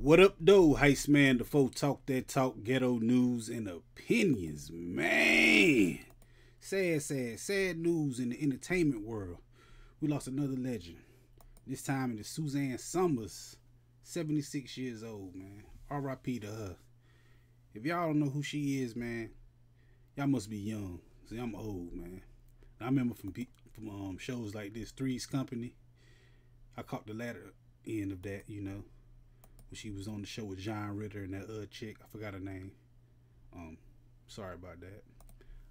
What up, though, Heist Man? The folk talk that talk, ghetto news and opinions, man. Sad, sad, sad news in the entertainment world. We lost another legend. This time it is Suzanne Somers, 76 years old, man. R.I.P. to her. If y'all don't know who she is, man, y'all must be young. See, I'm old, man. I remember from from um, shows like this, Three's Company. I caught the latter end of that, you know she was on the show with John Ritter and that other chick. I forgot her name. Um, sorry about that.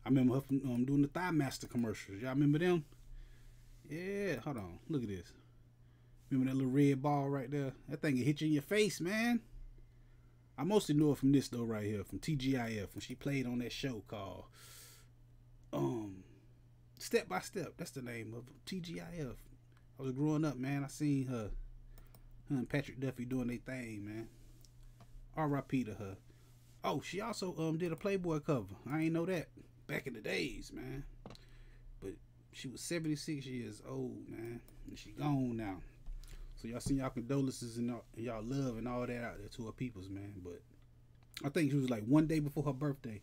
I remember her from um, doing the Thigh Master commercials. Y'all remember them? Yeah, hold on. Look at this. Remember that little red ball right there? That thing can hit you in your face, man. I mostly know it from this though, right here, from TGIF when she played on that show called um Step by Step. That's the name of TGIF. I was growing up, man. I seen her her and Patrick Duffy doing their thing, man. R.I.P. to her. Oh, she also um did a Playboy cover. I ain't know that back in the days, man. But she was 76 years old, man, and she gone now. So y'all send y'all condolences and, y'all love and all that out there to her peoples, man. But I think she was like one day before her birthday.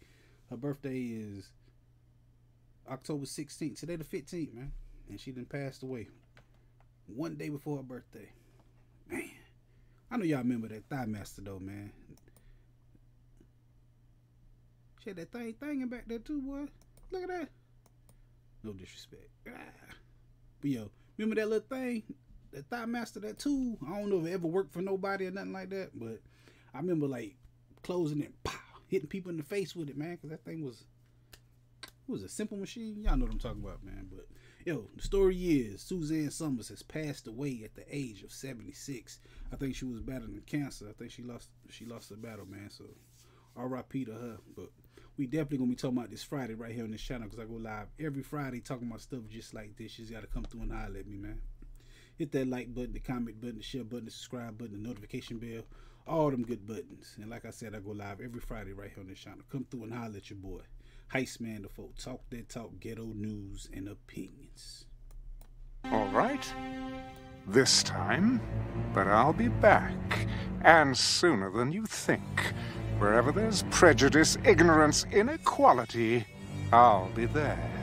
Her birthday is October 16th. Today the 15th, man. And she done passed away. One day before her birthday. I know y'all remember that Thigh Master though, man. She had that thing thinging back there too, boy. Look at that. No disrespect. Ah. But yo, remember that little thing? That Thigh Master, that tool? I don't know if it ever worked for nobody or nothing like that, but I remember like closing it, pow, hitting people in the face with it, man, because that thing was it was a simple machine. Y'all know what I'm talking about, man. But Yo, the story is Suzanne Somers has passed away at the age of 76. I think she was battling cancer. I think she lost she lost the battle, man. So R.I.P. to her. But we definitely gonna be talking about this Friday right here on this channel because I go live every Friday talking about stuff just like this. You gotta come through and holler at me, man. Hit that like button, the comment button, the share button, the subscribe button, the notification bell, all them good buttons. And like I said, I go live every Friday right here on this channel. Come through and holler at your boy. Heist Man the folk. Talk that talk, ghetto news and opinions. All right. This time. But I'll be back. And sooner than you think. Wherever there's prejudice, ignorance, inequality, I'll be there.